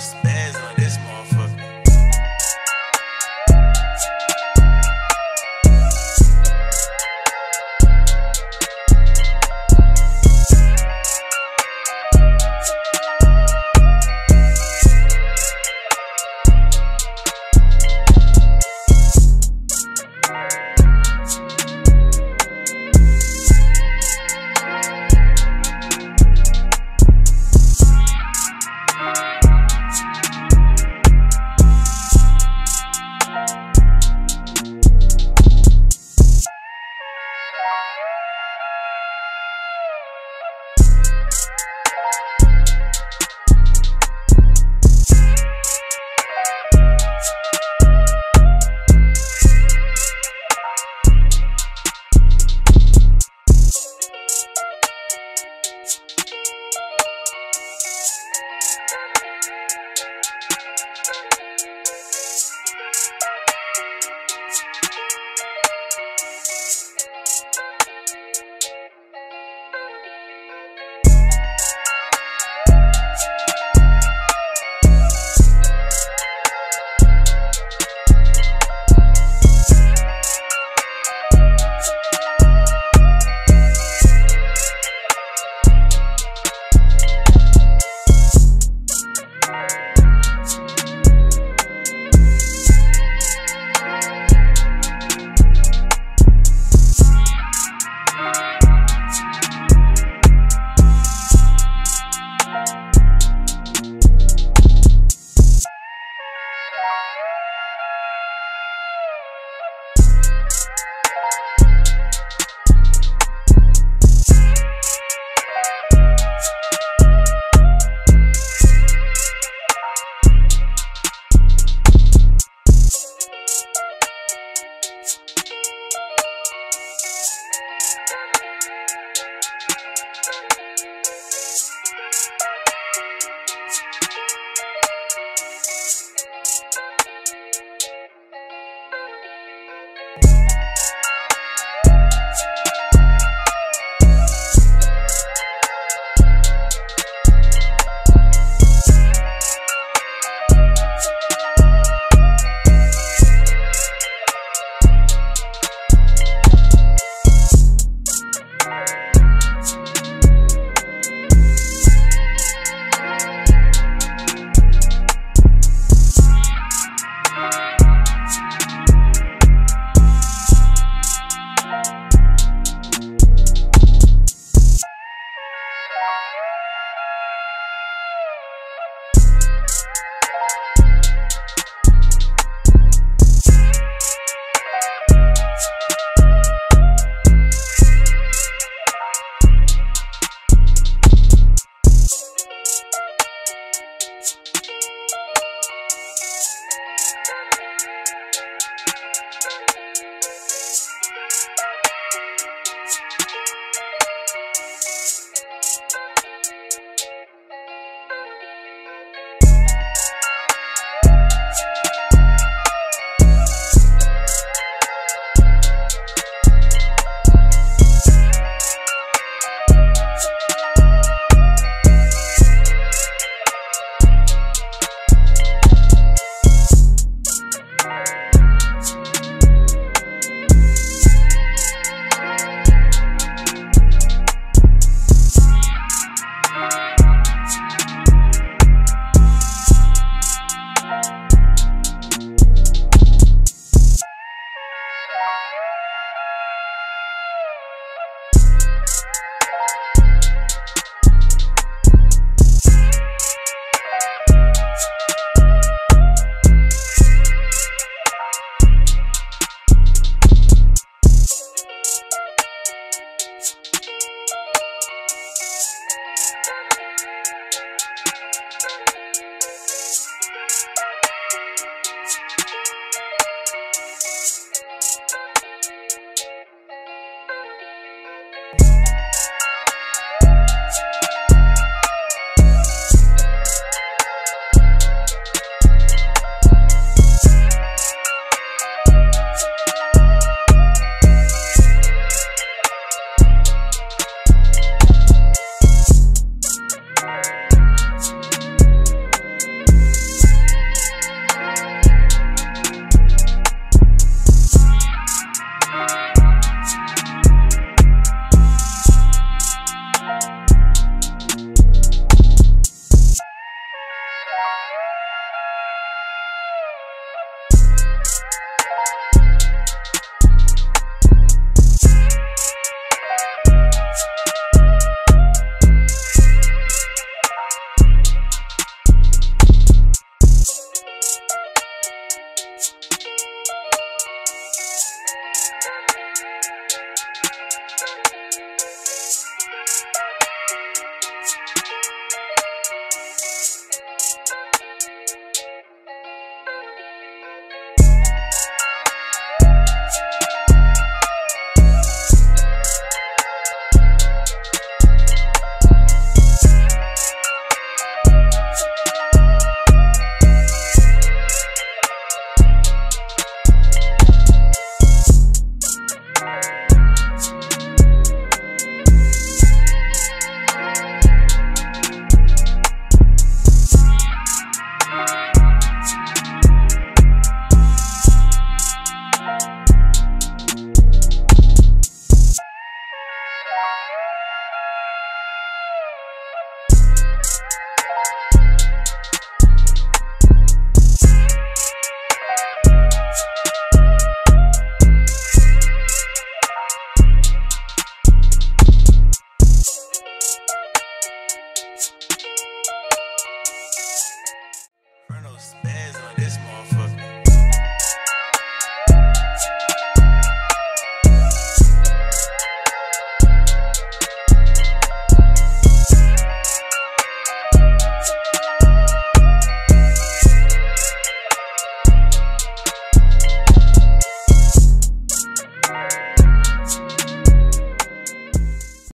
suspect.